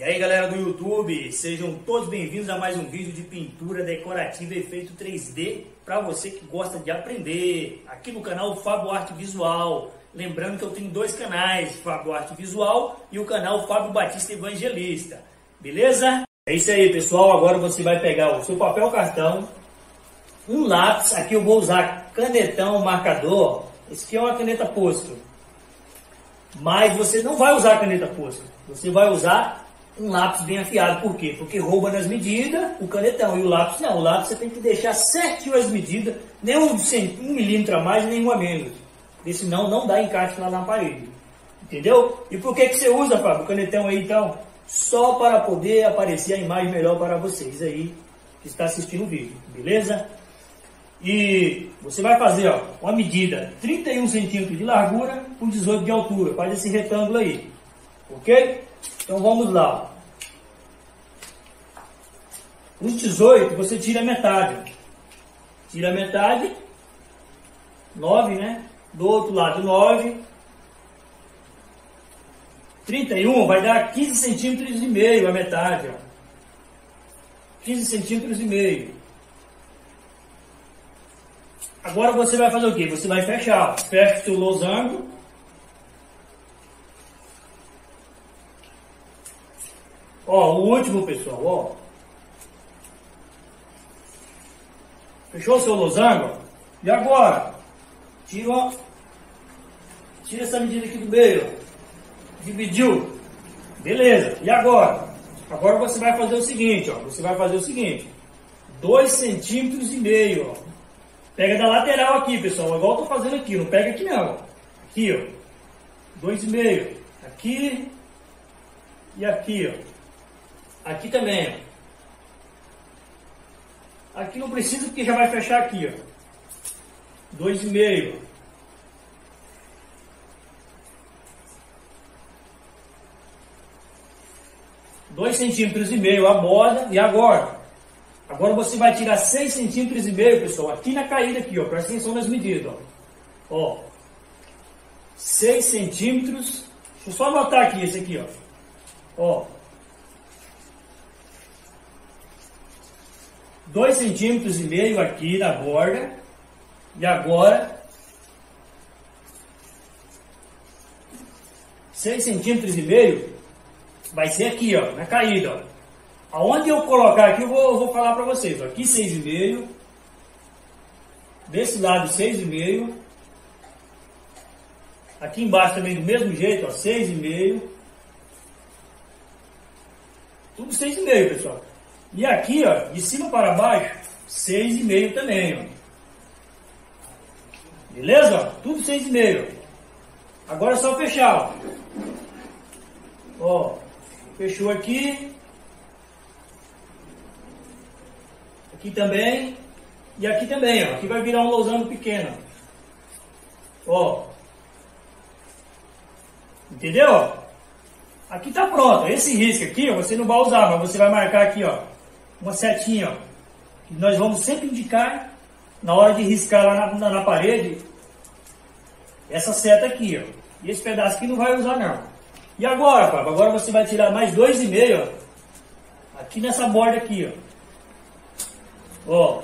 E aí galera do YouTube, sejam todos bem-vindos a mais um vídeo de pintura decorativa efeito 3D para você que gosta de aprender, aqui no canal Fábio Arte Visual. Lembrando que eu tenho dois canais, Fábio Arte Visual e o canal Fábio Batista Evangelista, beleza? É isso aí pessoal, agora você vai pegar o seu papel cartão, um lápis, aqui eu vou usar canetão marcador, esse aqui é uma caneta posto, mas você não vai usar caneta posto, você vai usar um lápis bem afiado. Por quê? Porque rouba nas medidas o canetão. E o lápis não. O lápis você tem que deixar certinho as medidas, nem um, um milímetro a mais, nem um a menos. Porque senão não dá encaixe lá na parede. Entendeu? E por que, que você usa, Fábio, o canetão aí então? Só para poder aparecer a imagem melhor para vocês aí que está assistindo o vídeo. Beleza? E você vai fazer ó, uma medida 31 centímetros de largura por 18 de altura. Faz esse retângulo aí. Ok? Então vamos lá. Os 18 você tira a metade. Tira a metade. 9, né? Do outro lado 9. 31 vai dar 15 centímetros e meio a metade. Ó. 15 centímetros e meio. Agora você vai fazer o que? Você vai fechar. Fecha o losango. Ó, o último, pessoal, ó. Fechou seu losango? E agora? Tira, tira essa medida aqui do meio. Dividiu. Beleza. E agora? Agora você vai fazer o seguinte, ó. Você vai fazer o seguinte. 2 centímetros e meio, ó. Pega da lateral aqui, pessoal. Igual eu tô fazendo aqui. Não pega aqui não. Aqui, ó. 2,5. Aqui. E aqui, ó. Aqui também. Aqui não precisa porque já vai fechar aqui, ó. Dois e meio. Dois centímetros e meio a borda. E agora? Agora você vai tirar seis centímetros e meio, pessoal. Aqui na caída aqui, ó. Presta atenção nas medidas, ó. Ó. Seis centímetros. Deixa eu só anotar aqui esse aqui, ó. Ó. 2 centímetros e meio aqui na borda. E agora 6 centímetros e meio vai ser aqui, ó, na caída, ó. Aonde eu colocar aqui, eu vou, eu vou falar para vocês, ó. Aqui 6,5. Desse lado 6,5. Aqui embaixo também do mesmo jeito, ó, 6,5. Tudo 6,5, pessoal. E aqui, ó, de cima para baixo, 6,5 também, ó. Beleza? Tudo 6,5. Agora é só fechar, ó. Ó, fechou aqui. Aqui também. E aqui também, ó. Aqui vai virar um losango pequeno. Ó. Entendeu? Aqui tá pronto. Esse risco aqui, ó, você não vai usar, mas você vai marcar aqui, ó uma setinha, ó, que nós vamos sempre indicar na hora de riscar lá na, na, na parede essa seta aqui, ó. E esse pedaço aqui não vai usar não. E agora, Fábio? Agora você vai tirar mais dois e meio, ó, aqui nessa borda aqui, ó. Ó.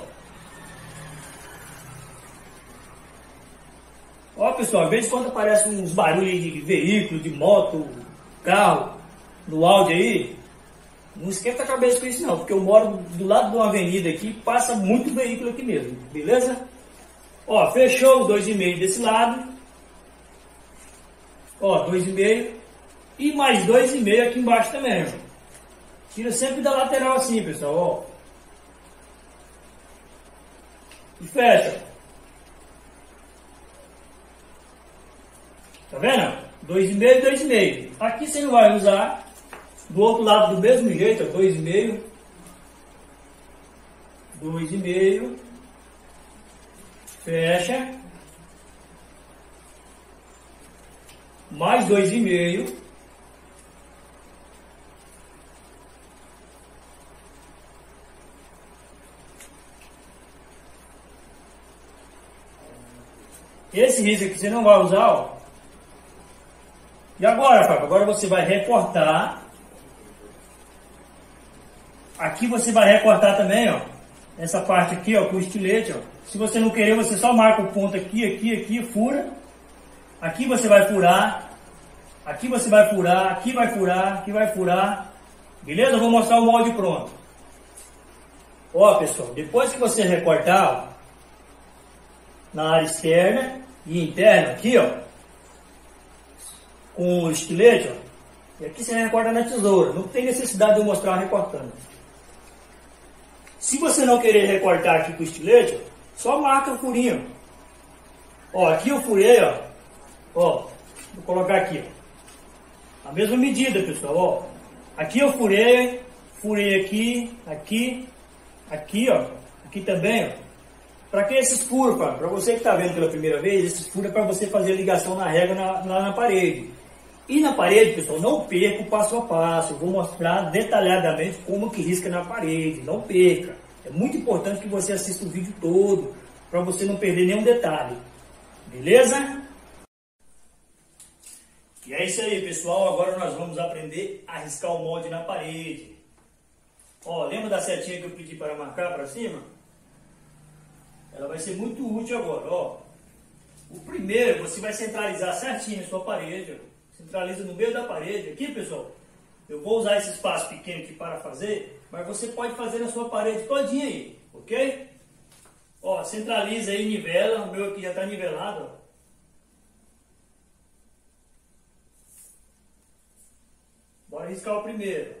Ó, pessoal, às vezes quando aparece uns barulhos de veículo, de moto, carro, no áudio aí, não esquenta a cabeça com isso não, porque eu moro do lado de uma avenida aqui, passa muito veículo aqui mesmo, beleza? Ó, fechou o 2,5 desse lado. Ó, 2,5. E mais 2,5 aqui embaixo também, ó. Tira sempre da lateral assim, pessoal, ó. E fecha. Tá vendo? 2,5 e 2,5. Aqui você não vai usar do outro lado, do mesmo jeito, 2,5. 2,5. Fecha. Mais 2,5. Esse risco aqui você não vai usar, ó. E agora, Fábio? Agora você vai recortar Aqui você vai recortar também, ó. Essa parte aqui, ó, com o estilete, ó. Se você não querer, você só marca o ponto aqui, aqui, aqui, fura. Aqui você vai furar. Aqui você vai furar, aqui vai furar, aqui vai furar. Beleza? Eu vou mostrar o molde pronto. Ó, pessoal, depois que você recortar, ó, na área externa e interna, aqui, ó, com o estilete, ó, e aqui você recorta na tesoura. Não tem necessidade de eu mostrar recortando. Se você não querer recortar aqui com estilete, só marca o furinho. Ó, aqui eu furei, ó. Ó, vou colocar aqui, ó. A mesma medida, pessoal, ó. Aqui eu furei, furei aqui, aqui, aqui, ó. Aqui também, ó. Para que esses furos, para você que está vendo pela primeira vez, esses furos é para você fazer ligação na régua na, na parede. E na parede, pessoal, não perca o passo a passo. Eu vou mostrar detalhadamente como que risca na parede. Não perca. É muito importante que você assista o vídeo todo, para você não perder nenhum detalhe. Beleza? E é isso aí, pessoal. Agora nós vamos aprender a riscar o molde na parede. Ó, lembra da setinha que eu pedi para marcar para cima? Ela vai ser muito útil agora, ó. O primeiro, você vai centralizar certinho a sua parede, ó centraliza no meio da parede. Aqui, pessoal, eu vou usar esse espaço pequeno aqui para fazer, mas você pode fazer na sua parede todinha aí, ok? Ó, centraliza aí, nivela. O meu aqui já está nivelado, ó. Bora riscar o primeiro.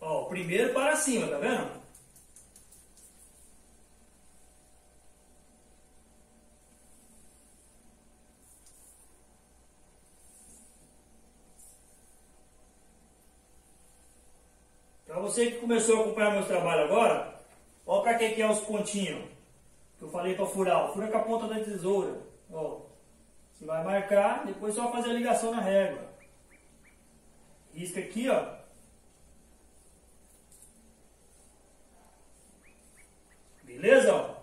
Ó, o primeiro para cima, tá vendo? Você que começou a acompanhar meus trabalhos agora, olha para que, que é os pontinhos que eu falei para furar. Fura com a ponta da tesoura. Ó, você vai marcar, depois vai fazer a ligação na régua. Risca aqui, ó. Beleza?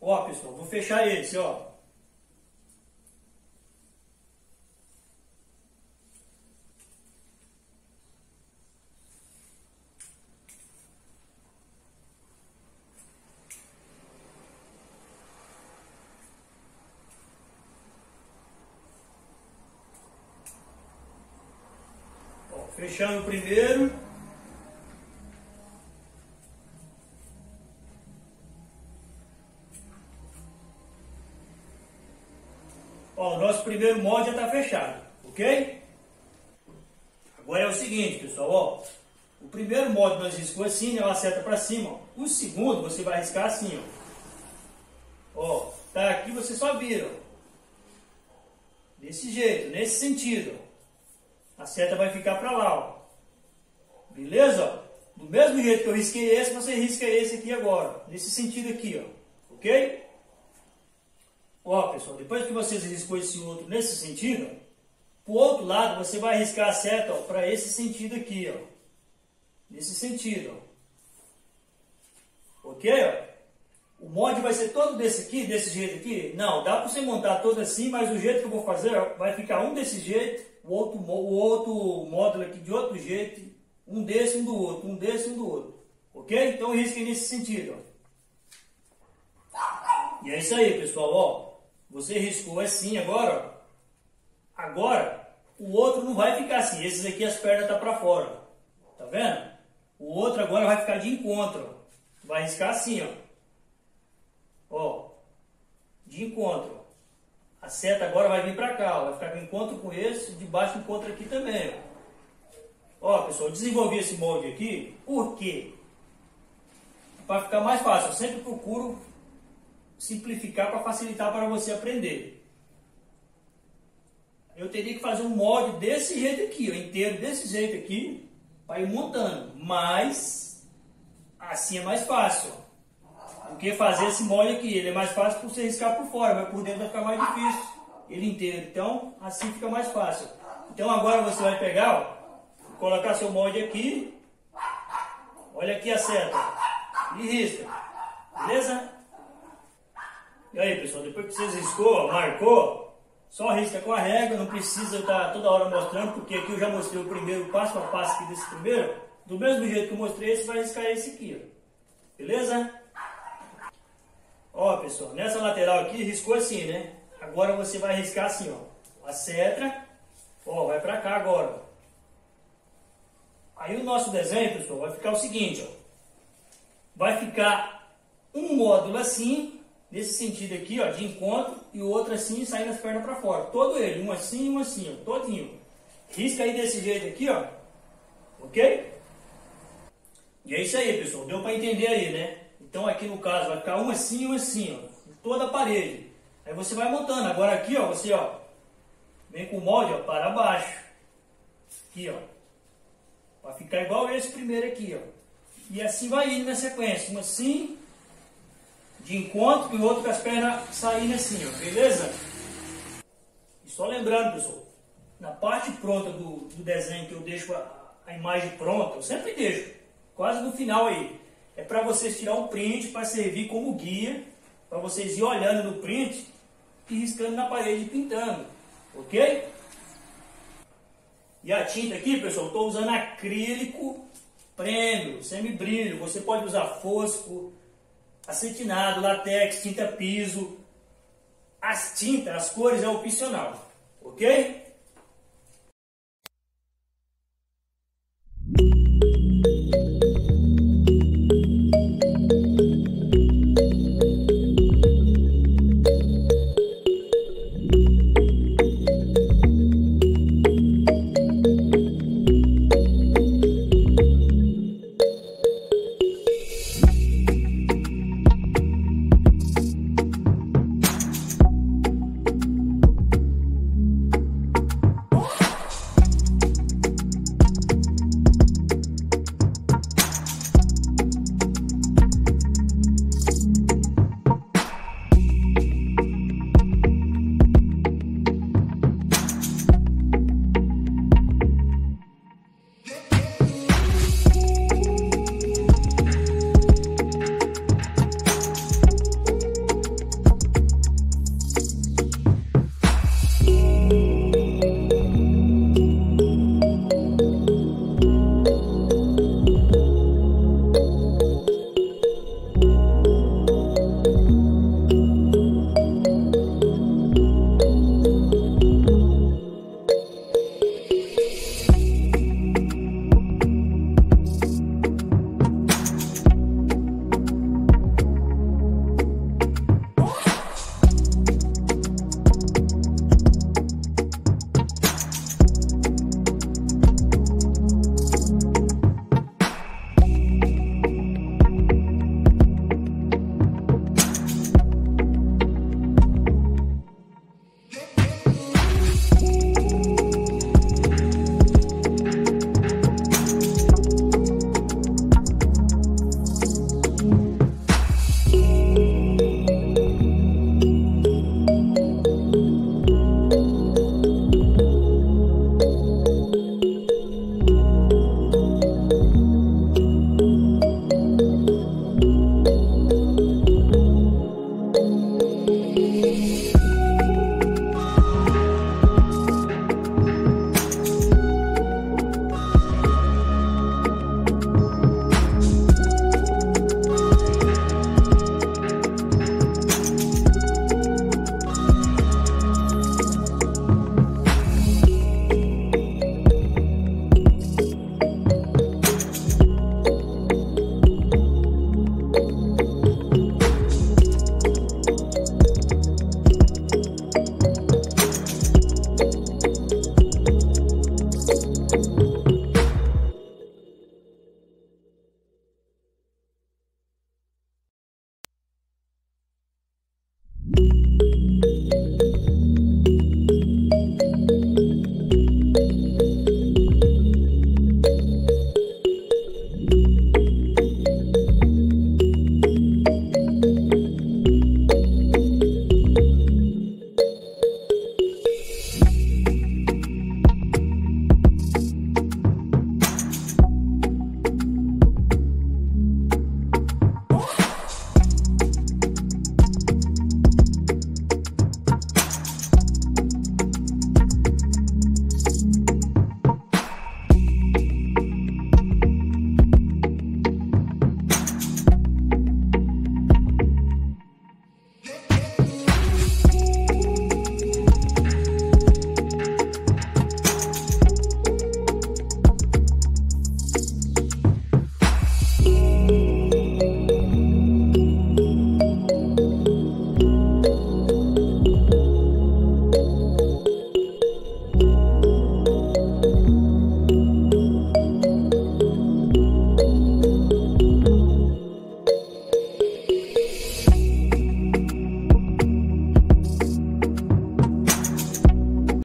Ó pessoal, vou fechar esse, ó. Fechando o primeiro. Ó, o nosso primeiro molde já está fechado, ok? Agora é o seguinte, pessoal, ó. O primeiro molde nós riscamos assim, né, uma seta para cima. Ó. O segundo você vai riscar assim, ó. Ó, tá aqui, você só vira, ó. Desse jeito, nesse sentido, ó a seta vai ficar para lá, ó. Beleza? Do mesmo jeito que eu risquei esse, você risca esse aqui agora, nesse sentido aqui, ó. Ok? Ó, pessoal, depois que você riscou esse outro nesse sentido, pro outro lado você vai riscar a seta, ó, para esse sentido aqui, ó. Nesse sentido, ó. Ok? O molde vai ser todo desse aqui, desse jeito aqui? Não, dá para você montar todo assim, mas o jeito que eu vou fazer, vai ficar um desse jeito o outro, o outro módulo aqui de outro jeito, um desse, um do outro, um desse, um do outro. Ok? Então risque nesse sentido. Ó. E é isso aí, pessoal. Ó, você riscou assim agora. Ó. Agora, o outro não vai ficar assim. Esses aqui as pernas estão tá para fora. Tá vendo? O outro agora vai ficar de encontro. Vai riscar assim, ó. Ó, de encontro. A seta agora vai vir para cá, ó, vai ficar com encontro com esse, de baixo encontro aqui também. Ó. ó, pessoal, desenvolvi esse molde aqui, por quê? Para ficar mais fácil, eu sempre procuro simplificar para facilitar para você aprender. Eu teria que fazer um molde desse jeito aqui, ó, inteiro desse jeito aqui, para ir montando, mas assim é mais fácil. Ó que fazer esse molde aqui. Ele é mais fácil por você riscar por fora, mas por dentro vai ficar mais difícil. Ele inteiro. Então, assim fica mais fácil. Então agora você vai pegar, ó, colocar seu molde aqui. Olha aqui a seta. E risca. Beleza? E aí, pessoal, depois que vocês riscou, marcou, Só risca com a régua, não precisa estar toda hora mostrando, porque aqui eu já mostrei o primeiro passo a passo aqui desse primeiro. Do mesmo jeito que eu mostrei, você vai riscar esse aqui, ó. Beleza? Ó, pessoal, nessa lateral aqui, riscou assim, né? Agora você vai riscar assim, ó. A cetra, ó, vai pra cá agora. Aí o nosso desenho, pessoal, vai ficar o seguinte, ó. Vai ficar um módulo assim, nesse sentido aqui, ó, de encontro, e o outro assim, saindo as pernas para fora. Todo ele, um assim um assim, ó, todinho. Risca aí desse jeito aqui, ó. Ok? E é isso aí, pessoal. Deu para entender aí, né? Então aqui no caso vai ficar um assim e um assim, ó. Toda a parede. Aí você vai montando. Agora aqui, ó, você, ó, vem com o molde, ó, para baixo. Aqui, ó. Vai ficar igual esse primeiro aqui, ó. E assim vai indo na sequência. Um assim, de encontro, e o outro com as pernas saindo assim, ó. Beleza? E só lembrando, pessoal, na parte pronta do, do desenho que eu deixo a, a imagem pronta, eu sempre deixo, quase no final aí. É para vocês tirar um print para servir como guia, para vocês ir olhando no print e riscando na parede pintando, ok? E a tinta aqui, pessoal, estou usando acrílico prêmio, semi-brilho. Você pode usar fosco, acetinado, latex, tinta piso. As tintas, as cores é opcional, ok?